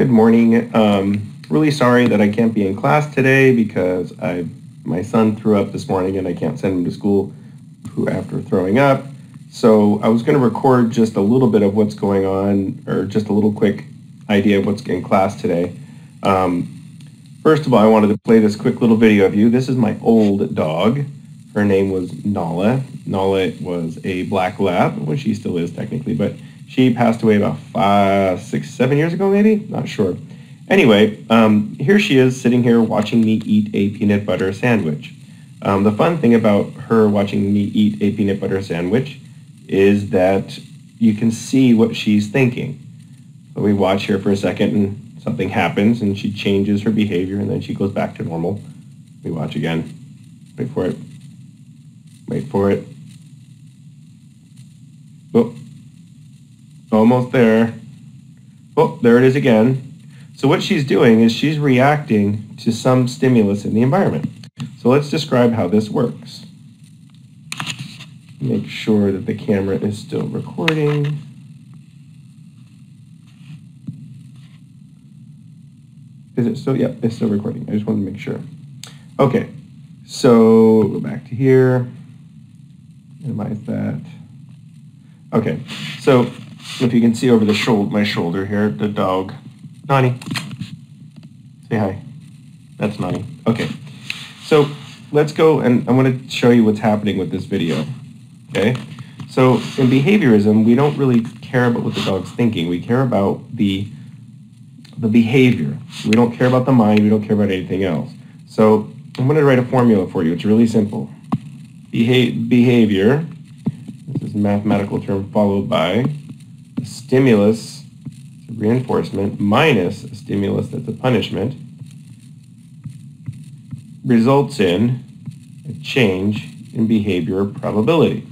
Good morning. Um, really sorry that I can't be in class today because I my son threw up this morning and I can't send him to school after throwing up. So I was going to record just a little bit of what's going on or just a little quick idea of what's in class today. Um, first of all, I wanted to play this quick little video of you. This is my old dog. Her name was Nala. Nala was a black lab, which she still is technically, but she passed away about five, six, seven years ago, maybe? Not sure. Anyway, um, here she is sitting here watching me eat a peanut butter sandwich. Um, the fun thing about her watching me eat a peanut butter sandwich is that you can see what she's thinking. So we watch her for a second and something happens and she changes her behavior and then she goes back to normal. We watch again. Wait for it. Wait for it. Oh, almost there. Oh, there it is again. So what she's doing is she's reacting to some stimulus in the environment. So let's describe how this works. Make sure that the camera is still recording. Is it still? Yep, it's still recording. I just wanted to make sure. Okay, so go back to here. Minimize that. Okay, so if you can see over the shoulder, my shoulder here, the dog, Nani, say hi. That's Nani. Okay, so let's go and I want to show you what's happening with this video. Okay, so in behaviorism, we don't really care about what the dog's thinking. We care about the the behavior. We don't care about the mind. We don't care about anything else. So I'm going to write a formula for you. It's really simple. Beha behavior, this is a mathematical term followed by stimulus, reinforcement, minus a stimulus that's a punishment, results in a change in behavior probability.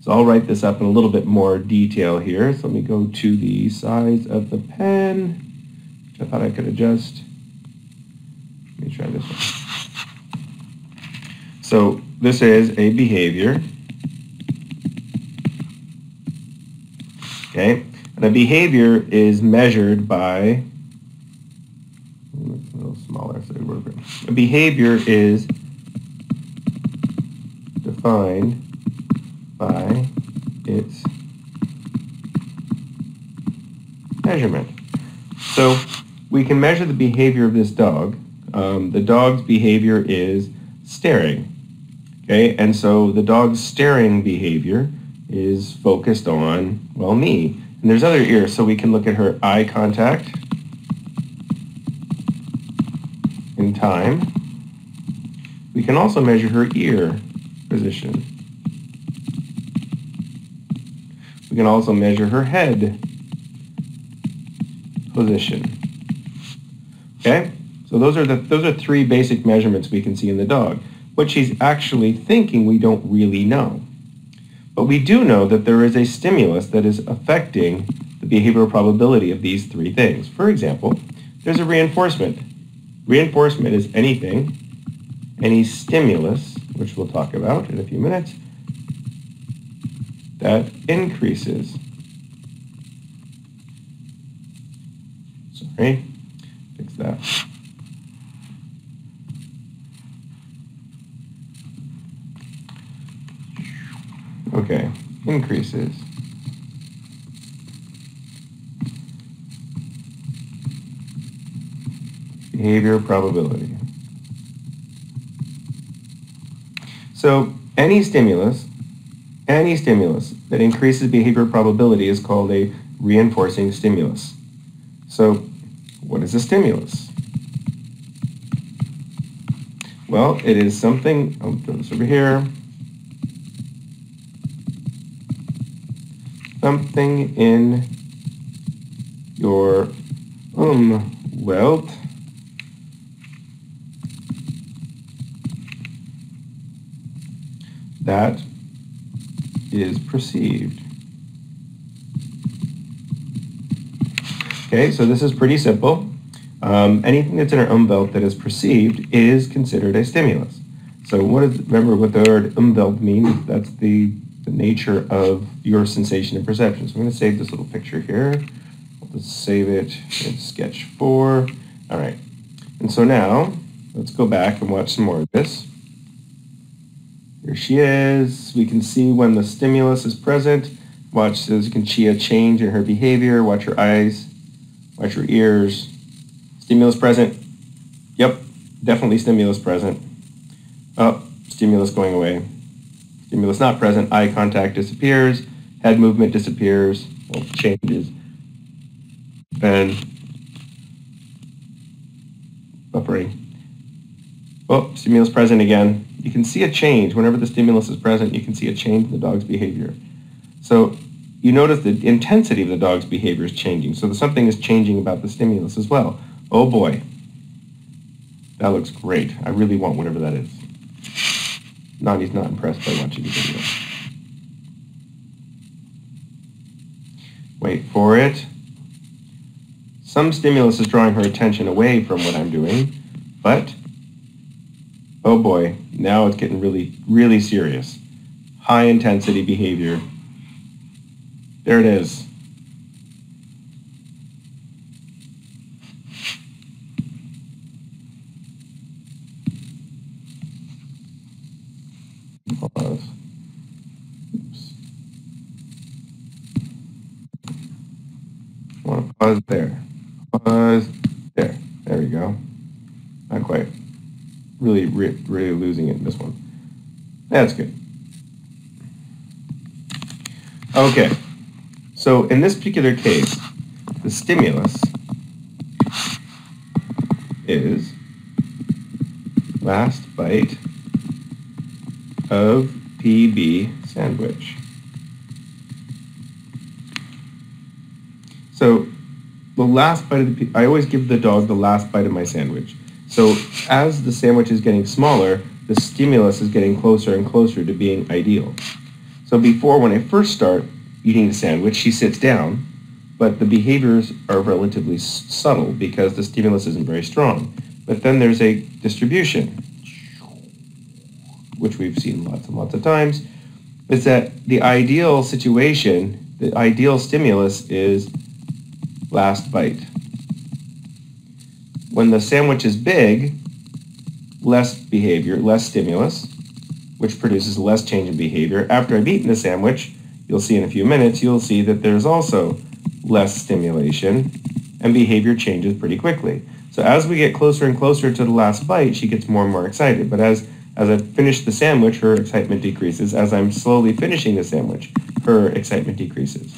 So I'll write this up in a little bit more detail here. So let me go to the size of the pen. Which I thought I could adjust. Let me try this one. So this is a behavior. Okay, and a behavior is measured by, a little smaller so a behavior is defined by its measurement. So we can measure the behavior of this dog. Um, the dog's behavior is staring. Okay, and so the dog's staring behavior is focused on, well, me. And there's other ears, so we can look at her eye contact in time. We can also measure her ear position. We can also measure her head position. Okay? So those are the those are three basic measurements we can see in the dog. What she's actually thinking we don't really know. But we do know that there is a stimulus that is affecting the behavioral probability of these three things. For example, there's a reinforcement. Reinforcement is anything, any stimulus, which we'll talk about in a few minutes, that increases. Sorry, fix that. Okay, increases. Behavior probability. So any stimulus any stimulus that increases behavior probability is called a reinforcing stimulus. So what is a stimulus? Well, it is something, oh, I'll put this over here, something in your umwelt that is perceived. Okay, so this is pretty simple. Um, anything that's in our umwelt that is perceived is considered a stimulus. So what is, remember what the word umwelt means? That's the nature of your sensation and perception. So I'm going to save this little picture here. Let's save it in sketch four. All right. And so now let's go back and watch some more of this. Here she is. We can see when the stimulus is present. Watch, as you can see a change in her behavior. Watch her eyes. Watch her ears. Stimulus present. Yep, definitely stimulus present. Oh, stimulus going away. Stimulus not present. Eye contact disappears. Head movement disappears. Well, changes. And buffering. Oh, stimulus present again. You can see a change. Whenever the stimulus is present, you can see a change in the dog's behavior. So you notice the intensity of the dog's behavior is changing. So something is changing about the stimulus as well. Oh boy, that looks great. I really want whatever that is. Nani's not impressed by watching the video. Wait for it. Some stimulus is drawing her attention away from what I'm doing, but oh boy, now it's getting really, really serious. High intensity behavior. There it is. Pause there. Pause there. There we go. Not quite. Really, really losing it in this one. That's good. Okay. So in this particular case, the stimulus is last bite of PB sandwich. So the last bite of the, I always give the dog the last bite of my sandwich. So as the sandwich is getting smaller, the stimulus is getting closer and closer to being ideal. So before, when I first start eating the sandwich, she sits down, but the behaviors are relatively subtle because the stimulus isn't very strong. But then there's a distribution which we've seen lots and lots of times, is that the ideal situation, the ideal stimulus is last bite. When the sandwich is big, less behavior, less stimulus, which produces less change in behavior. After I've eaten the sandwich, you'll see in a few minutes, you'll see that there's also less stimulation and behavior changes pretty quickly. So as we get closer and closer to the last bite, she gets more and more excited. But as as I finish the sandwich, her excitement decreases. As I'm slowly finishing the sandwich, her excitement decreases.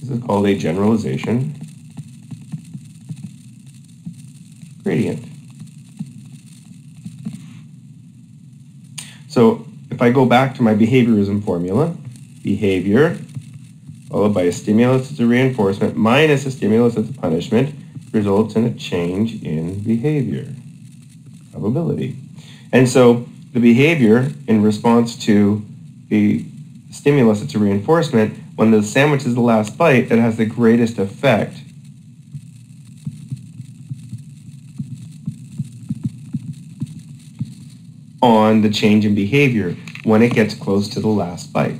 This is called a generalization gradient. So if I go back to my behaviorism formula, behavior followed by a stimulus as a reinforcement minus a stimulus as a punishment results in a change in behavior probability. And so the behavior in response to the stimulus, it's a reinforcement, when the sandwich is the last bite, it has the greatest effect on the change in behavior when it gets close to the last bite.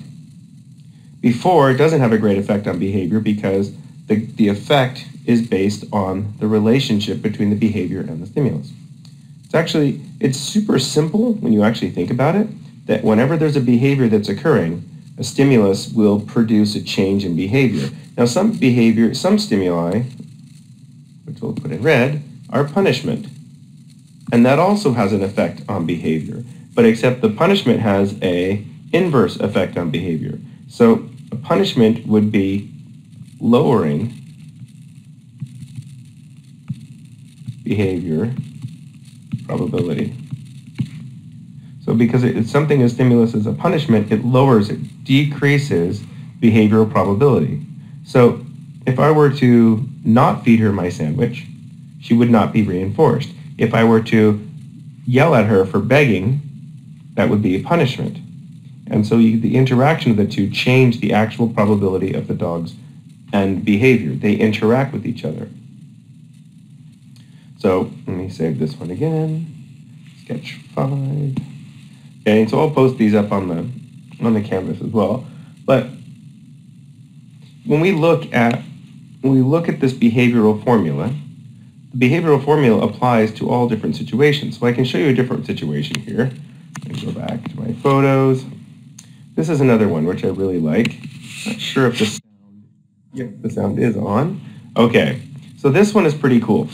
Before, it doesn't have a great effect on behavior because the, the effect is based on the relationship between the behavior and the stimulus. It's actually, it's super simple when you actually think about it, that whenever there's a behavior that's occurring, a stimulus will produce a change in behavior. Now some behavior, some stimuli, which we'll put in red, are punishment. And that also has an effect on behavior. But except the punishment has a inverse effect on behavior. So a punishment would be lowering behavior probability. So because it, something as stimulus as a punishment, it lowers, it decreases behavioral probability. So if I were to not feed her my sandwich, she would not be reinforced. If I were to yell at her for begging, that would be a punishment. And so you, the interaction of the two change the actual probability of the dog's and behavior. They interact with each other. So let me save this one again. Sketch five. Okay, so I'll post these up on the on the canvas as well. But when we look at when we look at this behavioral formula, behavioral formula applies to all different situations. So I can show you a different situation here. Let me go back to my photos. This is another one which I really like. Not sure if the sound, yep, the sound is on. Okay, so this one is pretty cool.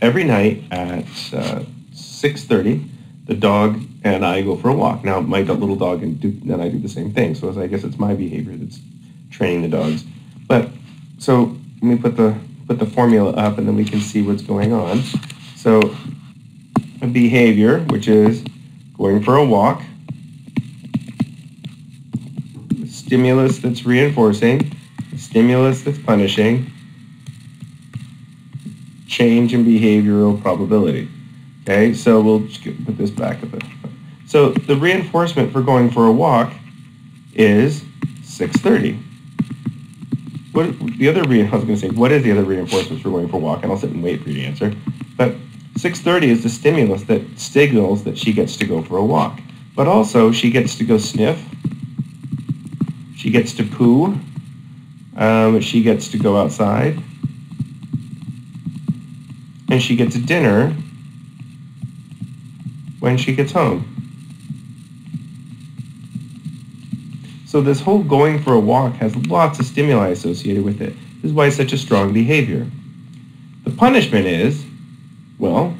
Every night at uh, 6.30, the dog and I go for a walk. Now, my little dog and, do, and I do the same thing, so I guess it's my behavior that's training the dogs. But, so let me put the, put the formula up and then we can see what's going on. So, a behavior, which is going for a walk, stimulus that's reinforcing, stimulus that's punishing, change in behavioral probability. Okay, so we'll put this back a bit. So the reinforcement for going for a walk is 630. What the other re- I was going to say, what is the other reinforcement for going for a walk? And I'll sit and wait for you to answer. But 630 is the stimulus that signals that she gets to go for a walk. But also she gets to go sniff. She gets to poo. Um, she gets to go outside. And she gets dinner when she gets home. So this whole going for a walk has lots of stimuli associated with it. This is why it's such a strong behavior. The punishment is, well,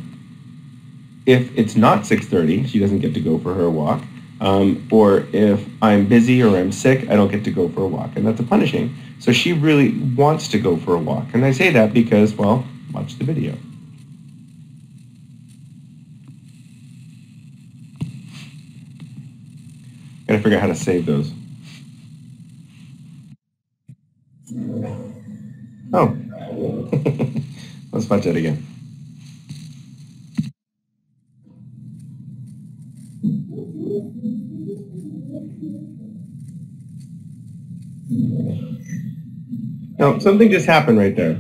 if it's not 6.30, she doesn't get to go for her walk. Um, or if I'm busy or I'm sick, I don't get to go for a walk. And that's a punishing. So she really wants to go for a walk. And I say that because, well, watch the video. Gotta figure out how to save those. That again. Now, something just happened right there.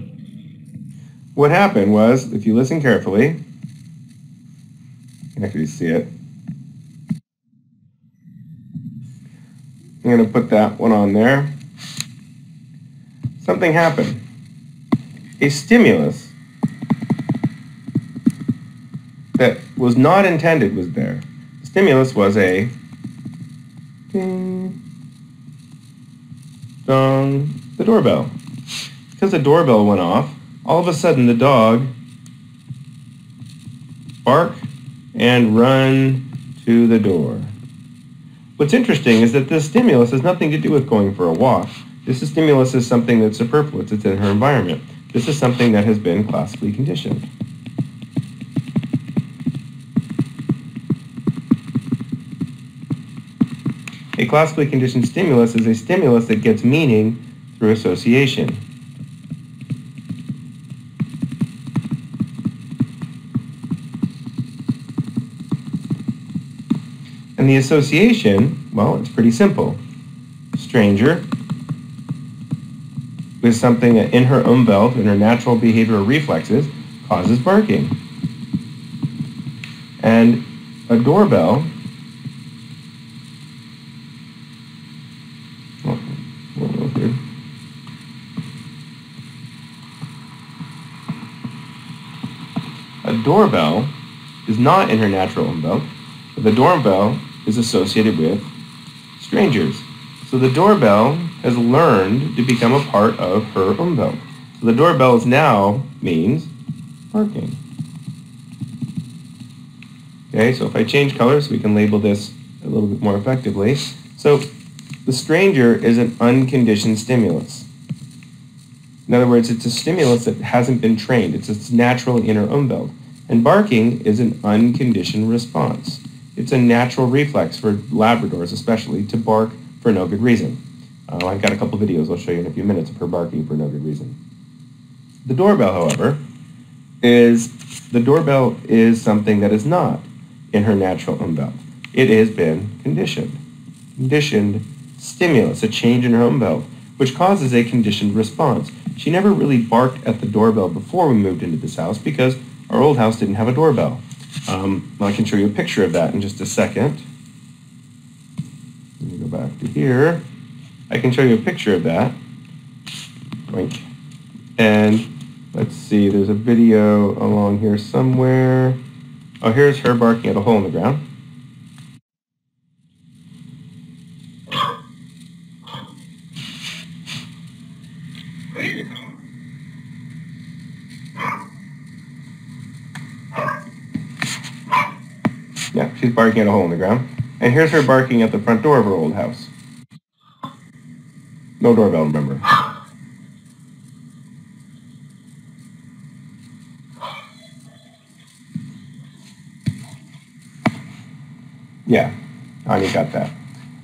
What happened was, if you listen carefully, you can actually see it. I'm going to put that one on there. Something happened. A stimulus that was not intended was there. The stimulus was a ding, dong, the doorbell. Because the doorbell went off, all of a sudden the dog bark and run to the door. What's interesting is that this stimulus has nothing to do with going for a walk. This stimulus is something that's superfluous. It's in her environment. This is something that has been classically conditioned. A classically conditioned stimulus is a stimulus that gets meaning through association. And the association, well, it's pretty simple. Stranger with something in her umwelt, in her natural behavioral reflexes, causes barking. And a doorbell A doorbell is not in her natural but the doorbell is associated with strangers. So the doorbell has learned to become a part of her umwelt. So the doorbell is now means barking. Okay, so if I change colors, we can label this a little bit more effectively. So the stranger is an unconditioned stimulus. In other words, it's a stimulus that hasn't been trained. It's its natural inner umwelt. And barking is an unconditioned response. It's a natural reflex for Labradors especially to bark for no good reason. Uh, I've got a couple videos I'll show you in a few minutes of her barking for no good reason. The doorbell, however, is the doorbell is something that is not in her natural umwelt. It has been conditioned. Conditioned stimulus, a change in her umwelt, which causes a conditioned response. She never really barked at the doorbell before we moved into this house because our old house didn't have a doorbell. Um, I can show you a picture of that in just a second. Let me go back to here. I can show you a picture of that. Wink. And let's see, there's a video along here somewhere. Oh, here's her barking at a hole in the ground. Yeah, she's barking at a hole in the ground. And here's her barking at the front door of her old house. No doorbell, remember. Yeah, Anya got that.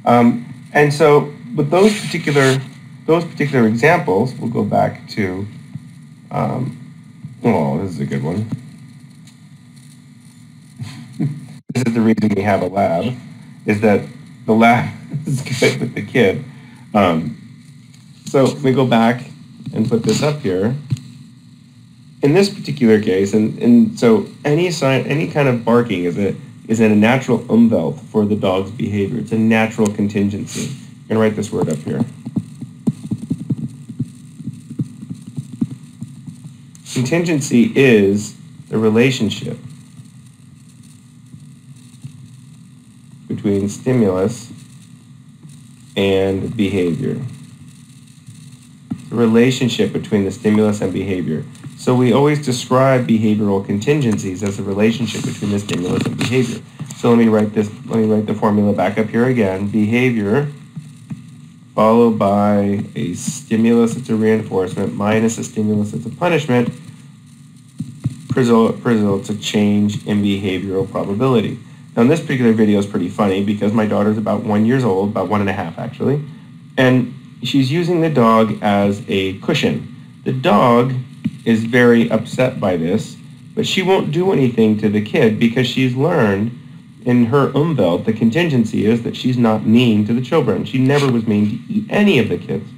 Um, and so with those particular those particular examples, we'll go back to, um, oh, this is a good one. this is the reason we have a lab, is that the lab is good with the kid. Um, so we go back and put this up here. In this particular case, and, and so any sign, any kind of barking is a is a natural umwelt for the dog's behavior. It's a natural contingency. I'm to write this word up here. Contingency is the relationship between stimulus and behavior. The relationship between the stimulus and behavior. So we always describe behavioral contingencies as a relationship between the stimulus and behavior. So let me write this, let me write the formula back up here again. Behavior followed by a stimulus that's a reinforcement minus a stimulus that's a punishment results a change in behavioral probability. Now this particular video is pretty funny because my daughter's about one years old, about one and a half actually, and she's using the dog as a cushion. The dog is very upset by this, but she won't do anything to the kid because she's learned in her umwelt, the contingency is that she's not mean to the children. She never was mean to any of the kids.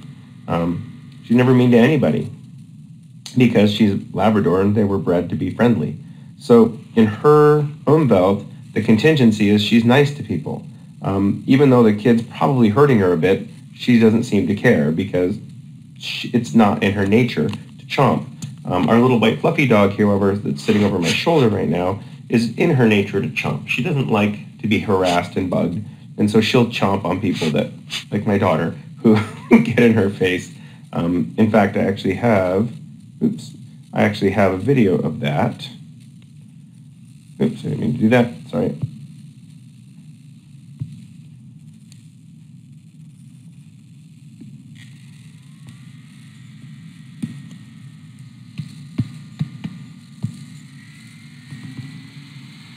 Um, she's never mean to anybody because she's Labrador and they were bred to be friendly. So in her umwelt, the contingency is she's nice to people. Um, even though the kid's probably hurting her a bit, she doesn't seem to care because she, it's not in her nature to chomp. Um, our little white fluffy dog, however, that's sitting over my shoulder right now, is in her nature to chomp. She doesn't like to be harassed and bugged, and so she'll chomp on people that, like my daughter, who get in her face. Um, in fact, I actually have, oops, I actually have a video of that. Oops, I didn't mean to do that. Sorry.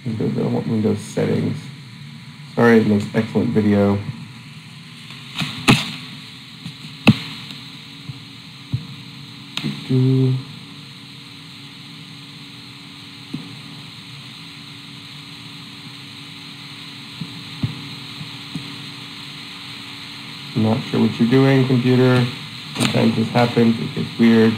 Windows, I don't want Windows settings. Sorry, it makes excellent video. I'm you're doing, computer. Sometimes this happens, it gets weird.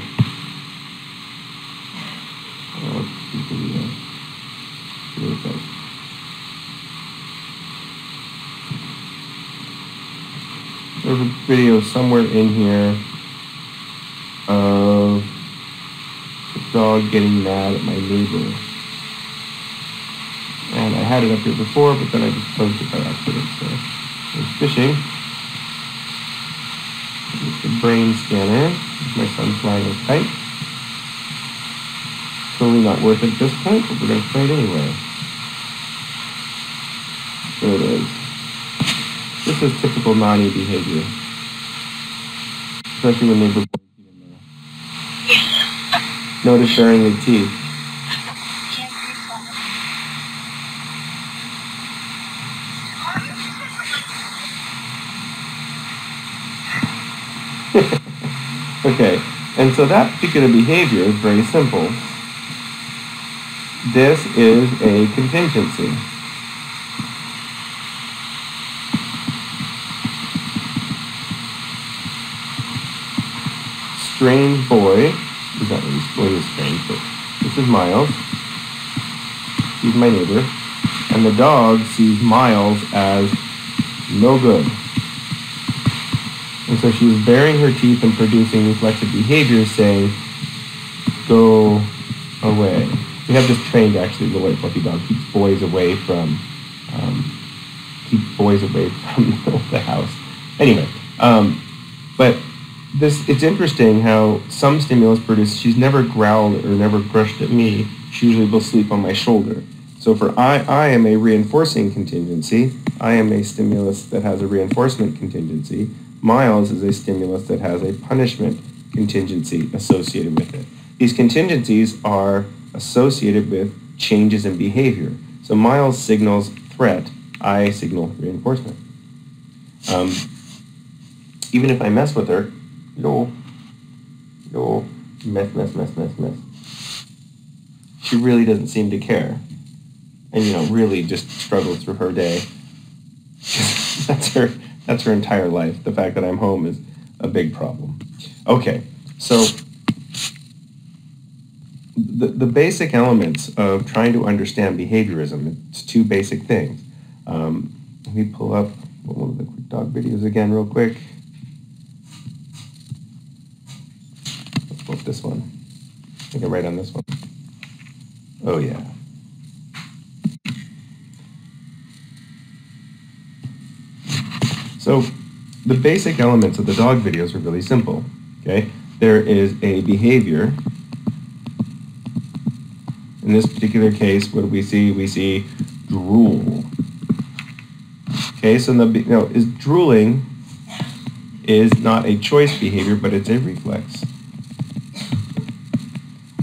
There's a video somewhere in here of the dog getting mad at my neighbor. And I had it up here before, but then I just closed it by accident. So it's fishing. Brain scanner. My son's flying a kite. Totally not worth it at this point, but we're going to try it anyway. There it is. This is typical Nani behavior. Especially when they were. Notice sharing the teeth. Okay, and so that particular behavior is very simple. This is a contingency. strange boy. He's not really boy is strange, but this is Miles. He's my neighbor. And the dog sees Miles as no good. And so she was baring her teeth and producing reflexive behaviors, saying, go away. We have this trained actually the white fluffy dog keeps boys away from um, boys away from the house. Anyway, um, but this it's interesting how some stimulus produce she's never growled or never brushed at me. She usually will sleep on my shoulder. So for I, I am a reinforcing contingency. I am a stimulus that has a reinforcement contingency. Miles is a stimulus that has a punishment contingency associated with it. These contingencies are associated with changes in behavior. So Miles signals threat, I signal reinforcement. Um, even if I mess with her, no, no, mess, mess, mess, mess, mess. She really doesn't seem to care. And, you know, really just struggles through her day. that's her, that's her entire life. The fact that I'm home is a big problem. Okay, so the, the basic elements of trying to understand behaviorism, it's two basic things. Um, let me pull up one of the quick dog videos again real quick. Let's pull up this one. I think I'm right on this one. Oh yeah. So the basic elements of the dog videos are really simple. Okay, there is a behavior. In this particular case, what do we see? We see drool. Okay, so the you know is drooling is not a choice behavior, but it's a reflex.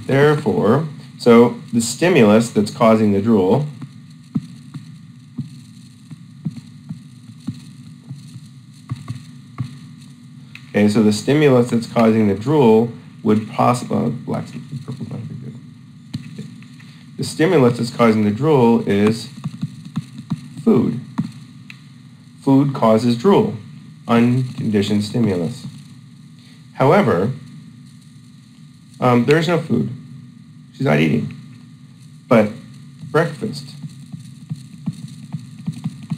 Therefore, so the stimulus that's causing the drool Okay, so the stimulus that's causing the drool would possibly, be good. The stimulus that's causing the drool is food. Food causes drool, unconditioned stimulus. However, um, there's no food. She's not eating. But breakfast.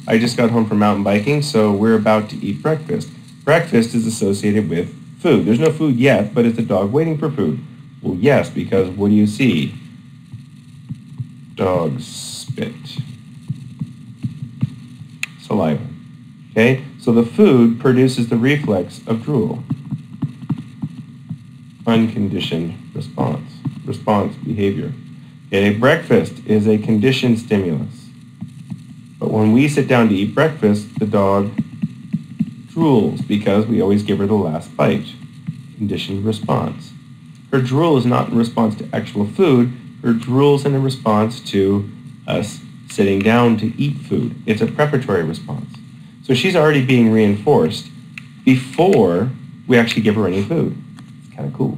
I just got home from mountain biking, so we're about to eat breakfast. Breakfast is associated with food. There's no food yet, but is the dog waiting for food? Well, yes, because what do you see? Dog spit. Saliva. Okay? So the food produces the reflex of drool. Unconditioned response. Response behavior. Okay? Breakfast is a conditioned stimulus. But when we sit down to eat breakfast, the dog drools because we always give her the last bite. Conditioned response. Her drool is not in response to actual food. Her drool is in response to us sitting down to eat food. It's a preparatory response. So she's already being reinforced before we actually give her any food. It's kind of cool.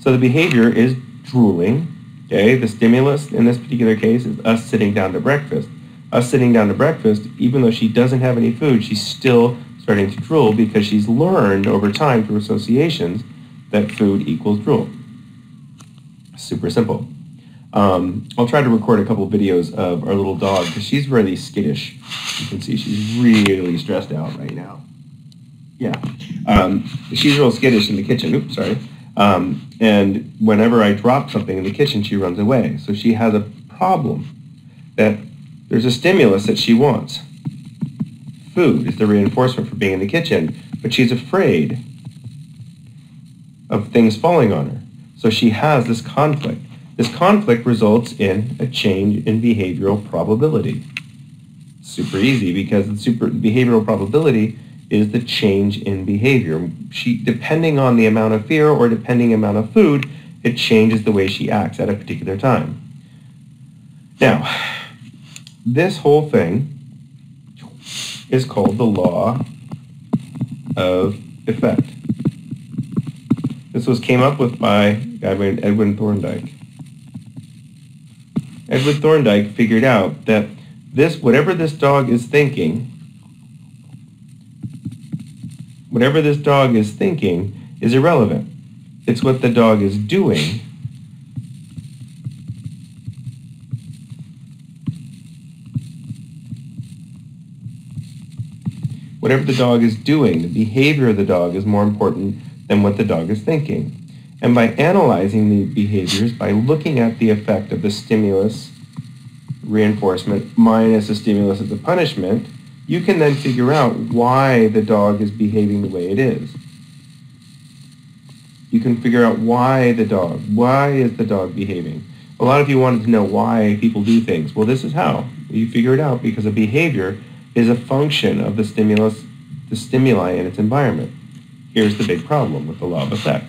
So the behavior is drooling. Okay, the stimulus in this particular case is us sitting down to breakfast. Us sitting down to breakfast, even though she doesn't have any food, she's still starting to drool because she's learned over time through associations that food equals drool. Super simple. Um, I'll try to record a couple of videos of our little dog because she's really skittish. You can see she's really stressed out right now. Yeah. Um, she's real skittish in the kitchen. Oops, sorry. Um, and whenever I drop something in the kitchen, she runs away. So she has a problem that there's a stimulus that she wants food is the reinforcement for being in the kitchen, but she's afraid of things falling on her. So she has this conflict. This conflict results in a change in behavioral probability. Super easy because the super behavioral probability is the change in behavior. She, depending on the amount of fear or depending amount of food, it changes the way she acts at a particular time. Now, this whole thing is called the law of effect. This was came up with by a guy named Edwin Thorndike. Edwin Thorndike figured out that this, whatever this dog is thinking, whatever this dog is thinking is irrelevant. It's what the dog is doing whatever the dog is doing, the behavior of the dog is more important than what the dog is thinking. And by analyzing the behaviors, by looking at the effect of the stimulus reinforcement minus the stimulus of the punishment, you can then figure out why the dog is behaving the way it is. You can figure out why the dog, why is the dog behaving? A lot of you wanted to know why people do things. Well, this is how. You figure it out because a behavior is a function of the stimulus, the stimuli in its environment. Here's the big problem with the law of effect.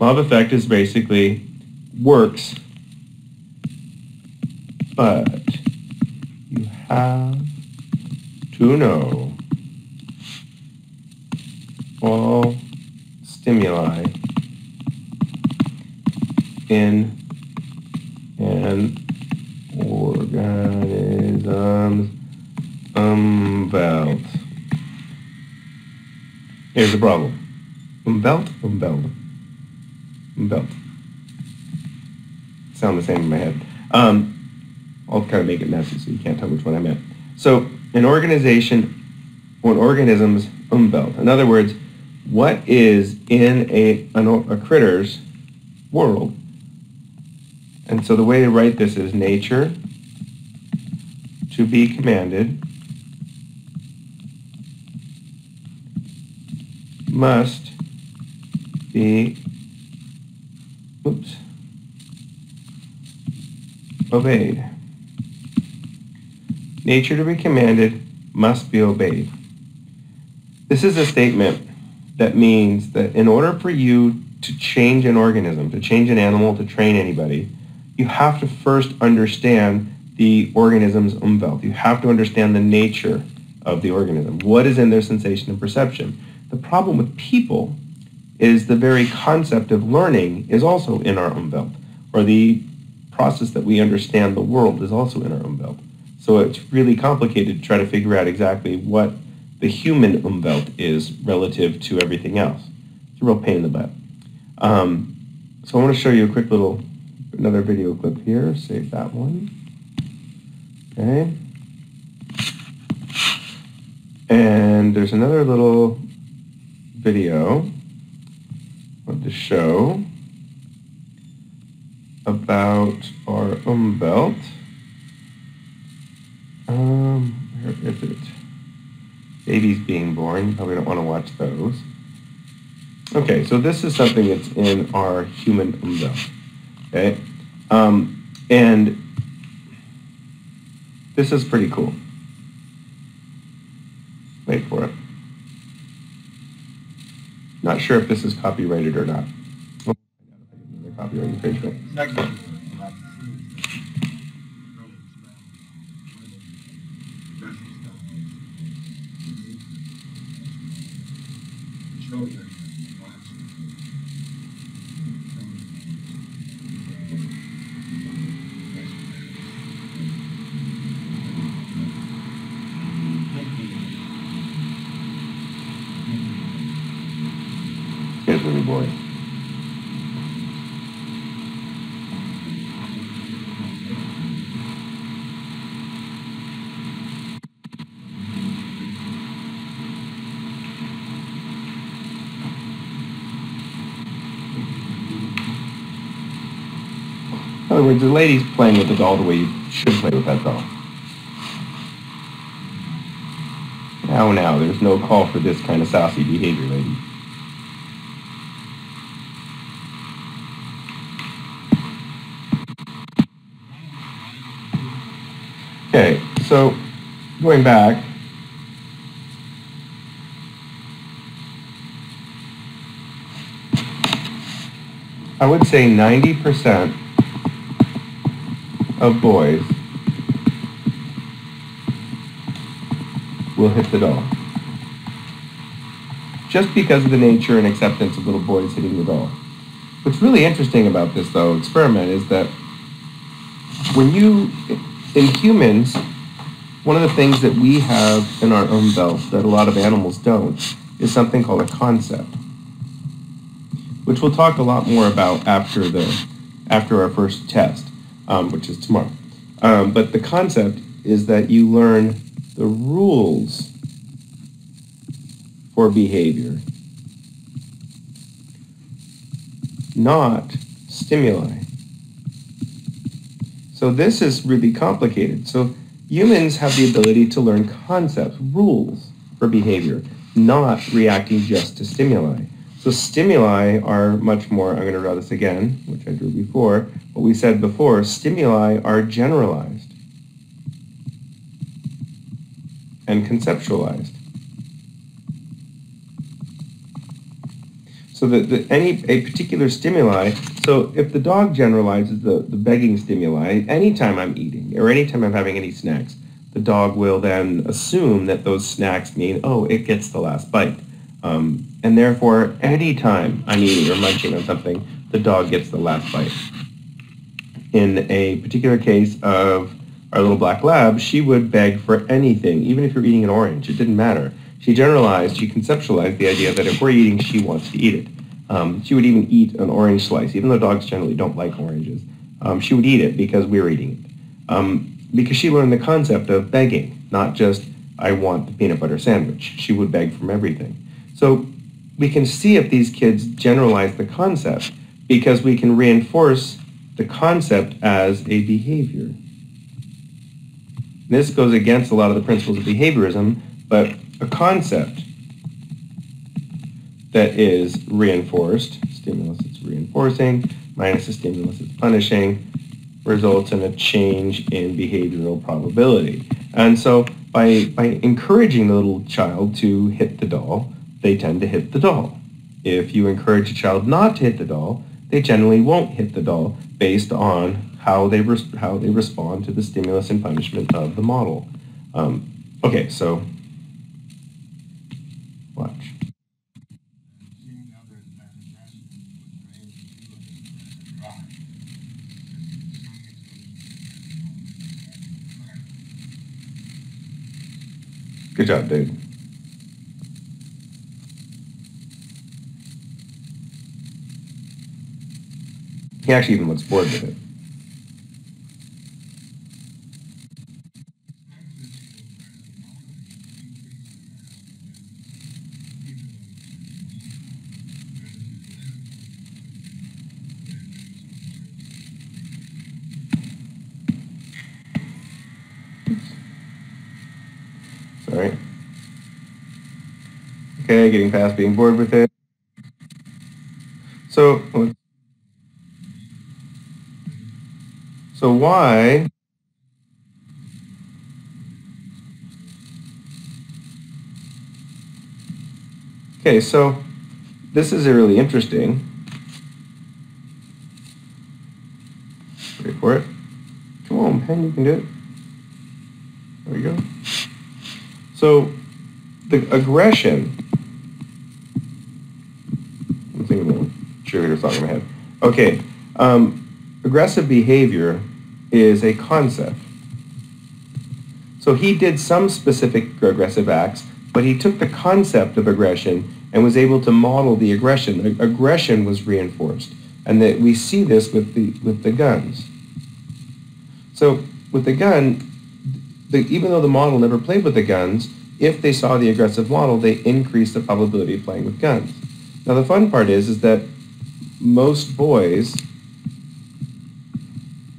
Law of effect is basically works, but you have to know all stimuli in an organism's umwelt. Here's the problem. Umwelt, umwelt, umwelt. Sound the same in my head. Um, I'll kind of make it messy so you can't tell which one I meant. So an organization or an organism's umwelt. In other words, what is in a, a critter's world. And so the way to write this is nature to be commanded must be oops, obeyed. Nature to be commanded must be obeyed. This is a statement that means that in order for you to change an organism, to change an animal, to train anybody, you have to first understand the organism's umwelt. You have to understand the nature of the organism. What is in their sensation and perception? The problem with people is the very concept of learning is also in our umwelt, or the process that we understand the world is also in our umwelt. So it's really complicated to try to figure out exactly what the human umwelt is relative to everything else. It's a real pain in the butt. Um, so I want to show you a quick little, another video clip here. Save that one. Okay. And there's another little video of the show about our umwelt. Um, where is it? Babies being born. You probably don't want to watch those. Okay, so this is something that's in our human umwelt. Okay, um, and this is pretty cool. Wait for it. Not sure if this is copyrighted or not. Copyright infringement. Here's boy. In other words, the lady's playing with the doll the way you should play with that doll. Now, now, there's no call for this kind of sassy behavior, lady. So going back, I would say 90% of boys will hit the doll. Just because of the nature and acceptance of little boys hitting the doll. What's really interesting about this, though, experiment is that when you, in humans, one of the things that we have in our umwelt that a lot of animals don't is something called a concept, which we'll talk a lot more about after the after our first test, um, which is tomorrow. Um, but the concept is that you learn the rules for behavior. not stimuli. So this is really complicated. So humans have the ability to learn concepts, rules for behavior, not reacting just to stimuli. So stimuli are much more, I'm going to draw this again, which I drew before. What we said before, stimuli are generalized and conceptualized. So that any a particular stimuli, so if the dog generalizes the, the begging stimuli, anytime I'm eating or anytime I'm having any snacks, the dog will then assume that those snacks mean, oh, it gets the last bite. Um, and therefore, anytime I'm eating or munching on something, the dog gets the last bite. In a particular case of our little black lab, she would beg for anything, even if you're eating an orange. It didn't matter. She generalized, she conceptualized the idea that if we're eating, she wants to eat it. Um, she would even eat an orange slice, even though dogs generally don't like oranges. Um, she would eat it because we were eating it. Um, because she learned the concept of begging, not just, I want the peanut butter sandwich. She would beg from everything. So we can see if these kids generalize the concept because we can reinforce the concept as a behavior. This goes against a lot of the principles of behaviorism, but a concept that is reinforced, stimulus it's reinforcing, minus a stimulus it's punishing, results in a change in behavioral probability. And so by, by encouraging the little child to hit the doll, they tend to hit the doll. If you encourage a child not to hit the doll, they generally won't hit the doll based on how they, res- how they respond to the stimulus and punishment of the model. Um, okay, so Good job, dude. He actually even looks bored with it. Okay, getting past being bored with it. So So why Okay, so this is really interesting. Wait for it. Come on, pen, you can do it. There we go. So the aggression. I'm thinking Okay. Um, aggressive behavior is a concept. So he did some specific aggressive acts, but he took the concept of aggression and was able to model the aggression. The aggression was reinforced. And that we see this with the, with the guns. So with the gun, the, even though the model never played with the guns, if they saw the aggressive model, they increased the probability of playing with guns. Now the fun part is, is that most boys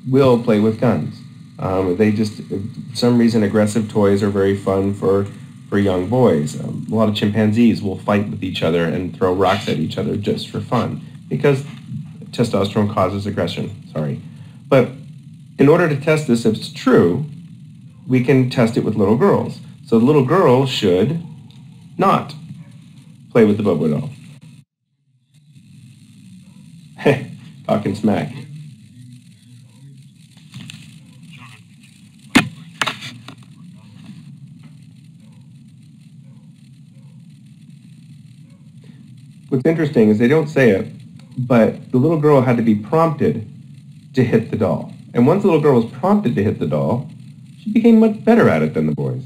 will play with guns. Um, they just, some reason, aggressive toys are very fun for, for young boys. Um, a lot of chimpanzees will fight with each other and throw rocks at each other just for fun because testosterone causes aggression. Sorry. But in order to test this if it's true, we can test it with little girls. So the little girl should not play with the Bobo doll. Talking smack. what's interesting is they don't say it, but the little girl had to be prompted to hit the doll. And once the little girl was prompted to hit the doll, she became much better at it than the boys.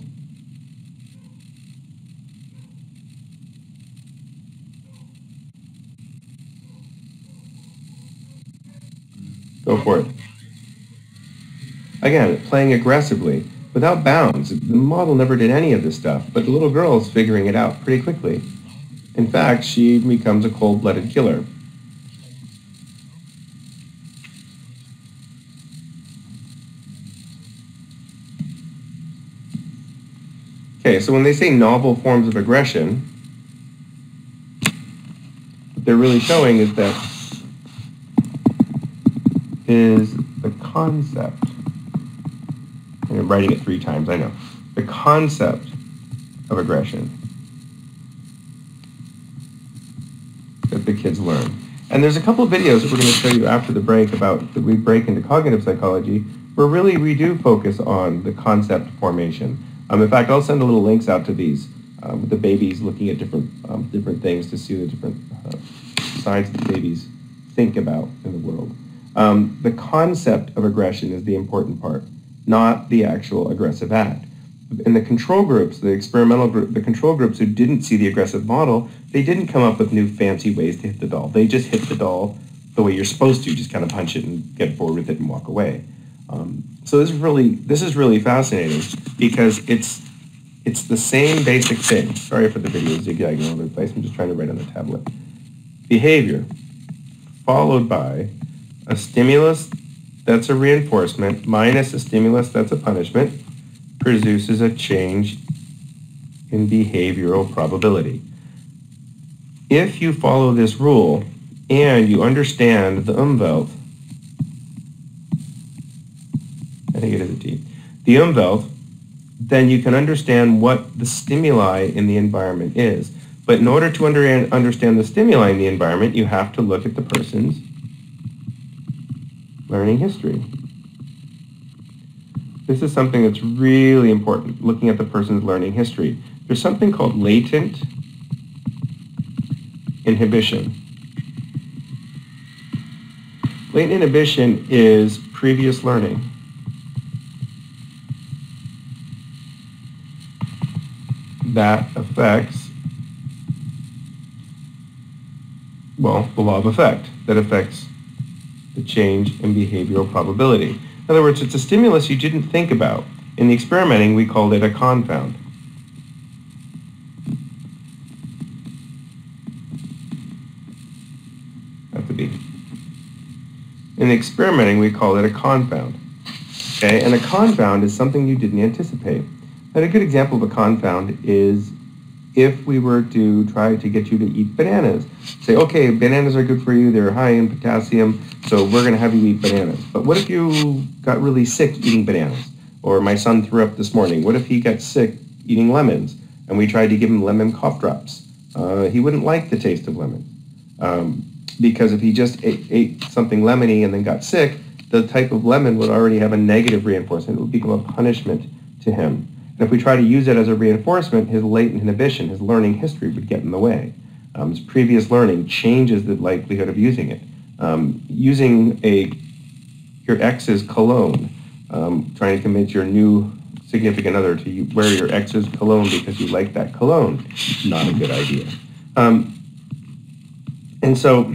Again, playing aggressively, without bounds. The model never did any of this stuff, but the little girl is figuring it out pretty quickly. In fact, she becomes a cold-blooded killer. Okay, so when they say novel forms of aggression, what they're really showing is that is the concept I'm writing it three times, I know, the concept of aggression that the kids learn. And there's a couple of videos that we're going to show you after the break about that we break into cognitive psychology, where really we do focus on the concept formation. Um, in fact, I'll send a little links out to these um, with the babies looking at different um, different things to see the different uh, sides that babies think about in the world. Um, the concept of aggression is the important part, not the actual aggressive act. In the control groups, the experimental group, the control groups who didn't see the aggressive model, they didn't come up with new fancy ways to hit the doll. They just hit the doll the way you're supposed to, just kind of punch it and get bored with it and walk away. Um, so this is really this is really fascinating because it's it's the same basic thing. Sorry for the video zigzagging all over the place. I'm just trying to write on the tablet. Behavior followed by a stimulus that's a reinforcement minus a stimulus that's a punishment produces a change in behavioral probability. If you follow this rule and you understand the Umwelt, I think it is a T, the Umwelt, then you can understand what the stimuli in the environment is. But in order to under, understand the stimuli in the environment, you have to look at the person's learning history. This is something that's really important, looking at the person's learning history. There's something called latent inhibition. Latent inhibition is previous learning. That affects, well, the law of effect that affects the change in behavioral probability. In other words, it's a stimulus you didn't think about. In the experimenting, we called it a confound. That's a B. In the experimenting, we call it a confound. Okay, and a confound is something you didn't anticipate. And a good example of a confound is if we were to try to get you to eat bananas. Say, okay, bananas are good for you, they're high in potassium, so we're going to have you eat bananas. But what if you got really sick eating bananas? Or my son threw up this morning. What if he got sick eating lemons and we tried to give him lemon cough drops? Uh, he wouldn't like the taste of lemon. Um, because if he just ate, ate something lemony and then got sick, the type of lemon would already have a negative reinforcement. It would become a punishment to him. And if we try to use it as a reinforcement, his latent inhibition, his learning history would get in the way. Um, his previous learning changes the likelihood of using it. Um, using a your ex's cologne, um, trying to convince your new significant other to wear your ex's cologne because you like that cologne, not a good idea. Um, and so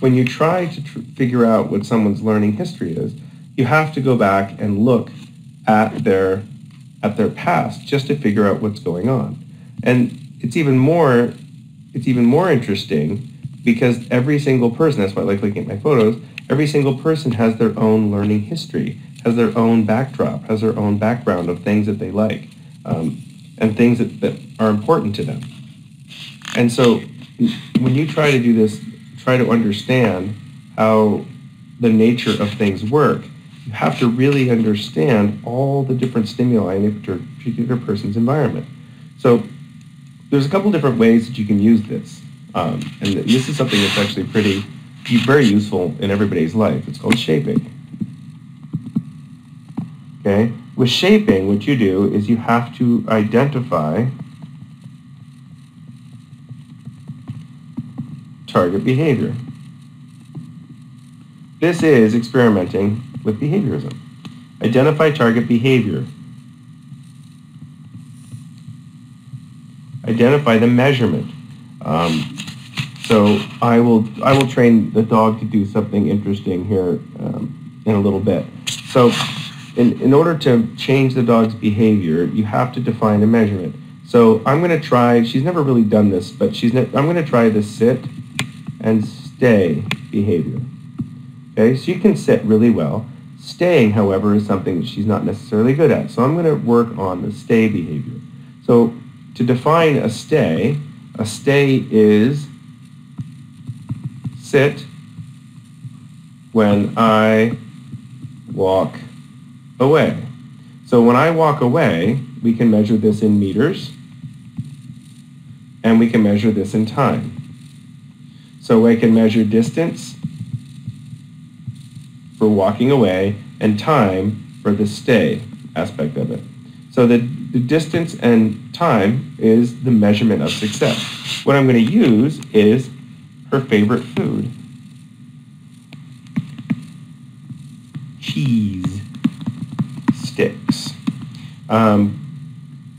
when you try to tr- figure out what someone's learning history is, you have to go back and look at their at their past just to figure out what's going on. And it's even more it's even more interesting because every single person, that's why I like looking at my photos, every single person has their own learning history, has their own backdrop, has their own background of things that they like, um, and things that, that are important to them. And so when you try to do this, try to understand how the nature of things work, you have to really understand all the different stimuli in a particular person's environment. So there's a couple different ways that you can use this. Um, and this is something that's actually pretty, very useful in everybody's life. It's called shaping. Okay? With shaping, what you do is you have to identify target behavior. This is experimenting with behaviorism. Identify target behavior. Identify the measurement. Um, so I will I will train the dog to do something interesting here um, in a little bit. So in, in order to change the dog's behavior, you have to define a measurement. So I'm going to try, she's never really done this, but she's I'm going to try the sit and stay behavior. Okay, she can sit really well. Staying, however, is something that she's not necessarily good at. So I'm going to work on the stay behavior. So to define a stay, a stay is sit when I walk away. So when I walk away, we can measure this in meters, and we can measure this in time. So I can measure distance for walking away and time for the stay aspect of it. So the, the distance and time is the measurement of success. What I'm going to use is her favorite food. Cheese sticks. Um,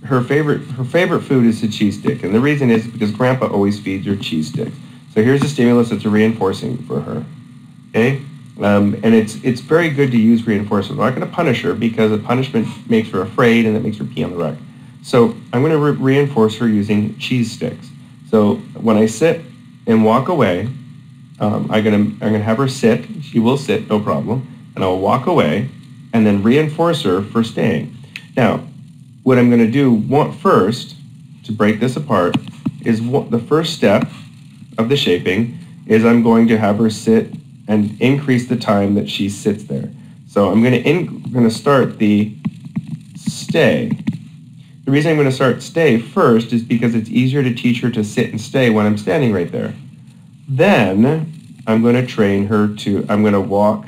her favorite her favorite food is the cheese stick, and the reason is because Grandpa always feeds her cheese sticks. So here's a stimulus that's reinforcing for her. Okay, um, and it's it's very good to use reinforcement. I'm not going to punish her because a punishment makes her afraid and it makes her pee on the rug. So I'm going to re- reinforce her using cheese sticks. So when I sit and walk away, um, I'm going to I'm going to have her sit. She will sit, no problem, and I'll walk away, and then reinforce her for staying. Now, what I'm going to do first to break this apart is what, the first step of the shaping is I'm going to have her sit and increase the time that she sits there. So I'm going to in, going to start the stay. The reason I'm going to start stay first is because it's easier to teach her to sit and stay when I'm standing right there. Then I'm going to train her to, I'm going to walk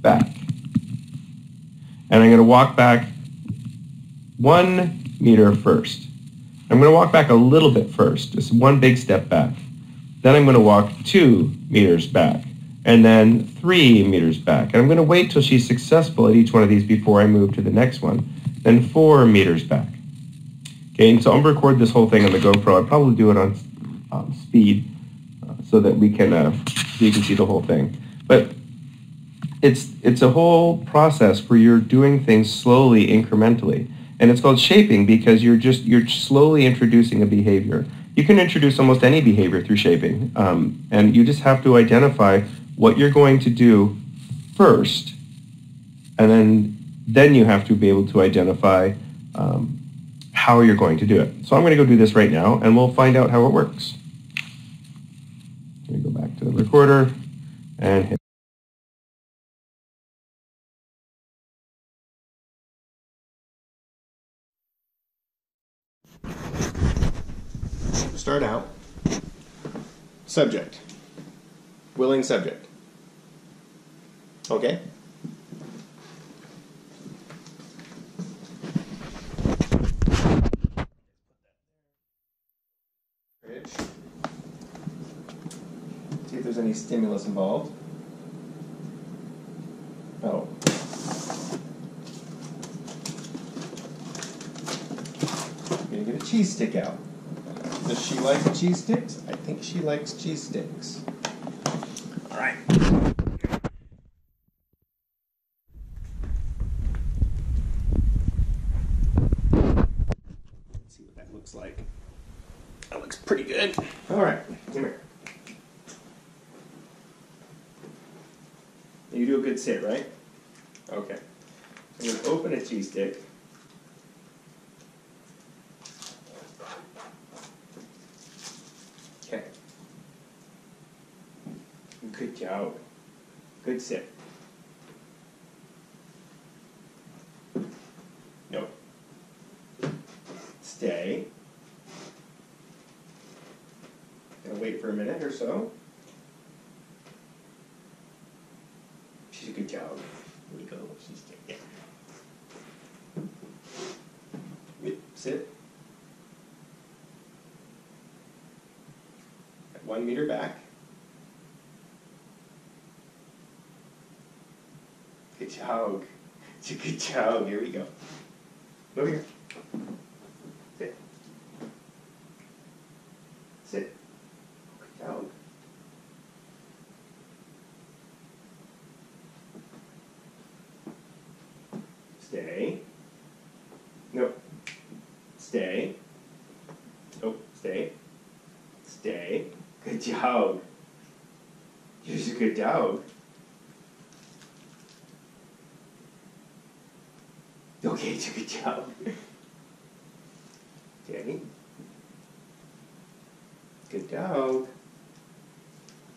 back. And I'm going to walk back one meter first. I'm going to walk back a little bit first, just one big step back. Then I'm going to walk two meters back and then three meters back. And I'm going to wait till she's successful at each one of these before I move to the next one. Then four meters back. Okay, and so I'm going to record this whole thing on the GoPro. I'll probably do it on um, speed uh, so that we can, uh, so you can see the whole thing. But it's, it's a whole process where you're doing things slowly, incrementally. And it's called shaping because you're just, you're slowly introducing a behavior. You can introduce almost any behavior through shaping, um, and you just have to identify what you're going to do first, and then then you have to be able to identify um, how you're going to do it. So I'm going to go do this right now, and we'll find out how it works. Let me go back to the recorder and hit. Start out. Subject. Willing subject. Okay? See if there's any stimulus involved. Oh. I'm gonna get a cheese stick out. Does she like cheese sticks? I think she likes cheese sticks. All right. Let's see what that looks like. That looks pretty good. All right, come here. You do a good sit, right? Okay. I'm going to open a cheese stick. Okay. Good job. Good sit. No. Stay. Gonna wait for a minute or so. She's a good. Here we go. She's yeah. Wait, Sit. At one meter back. Job. It's a good job. Here we go. Over here. Sit. Sit. Good. Stay. Stay. Stay. Stay. Good job. You're a good dog. Okay, good job. Steady. Good dog.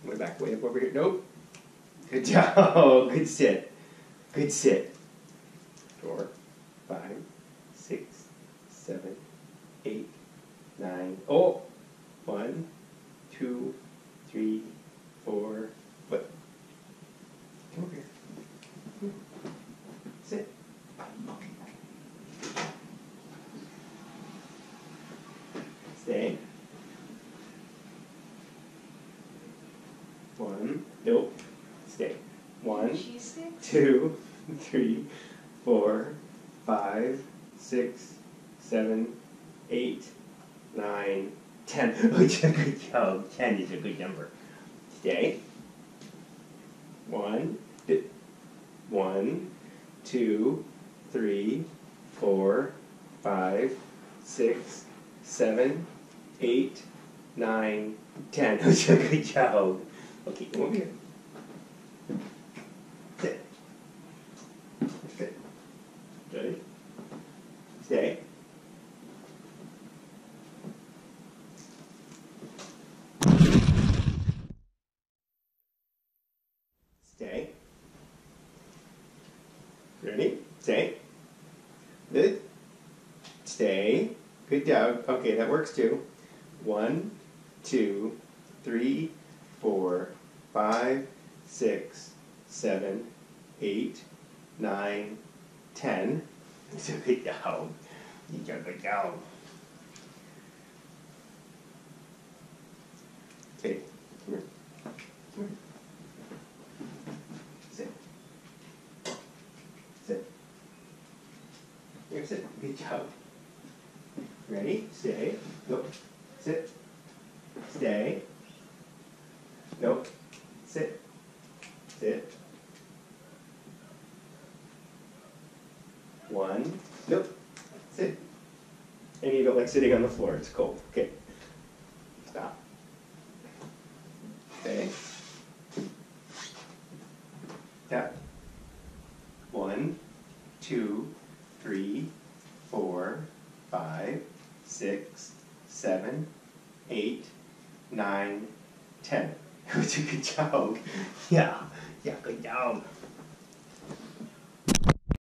Way back, way up over here. Nope. Good job. Good sit. Good sit. Four, five, six, seven, eight, nine. Oh, one, two, three, four. Foot. Come over here. Come. Sit. Stay. One. Nope. Stay. One, She's six. two, three, four, five, six, seven, eight, nine, ten. Oh, good job. Oh, ten is a good number. Stay. One, one, two, three, four, five, six, seven, eight, nine, ten. Oh, good job. Okay, come over here. Sit. Sit. Good. Stay. Stay. Ready? Stay. Good. Stay. Good dog. Okay, that works too. One, two, three, four, five, six, seven, eight, nine, ten. It's a good dog. You're a good dog. Okay, come here. Come here. Sit. Sit. Here, sit. Good job. Ready? Stay. Nope. Sit. Stay. Nope. Sit. Sit. One. Nope. Sit. And you don't like sitting on the floor. It's cold. Okay. Stop. Stay. Tap. One, two, three, four, five, six, seven, eight, nine, ten. Good job. Yeah, yeah, good job.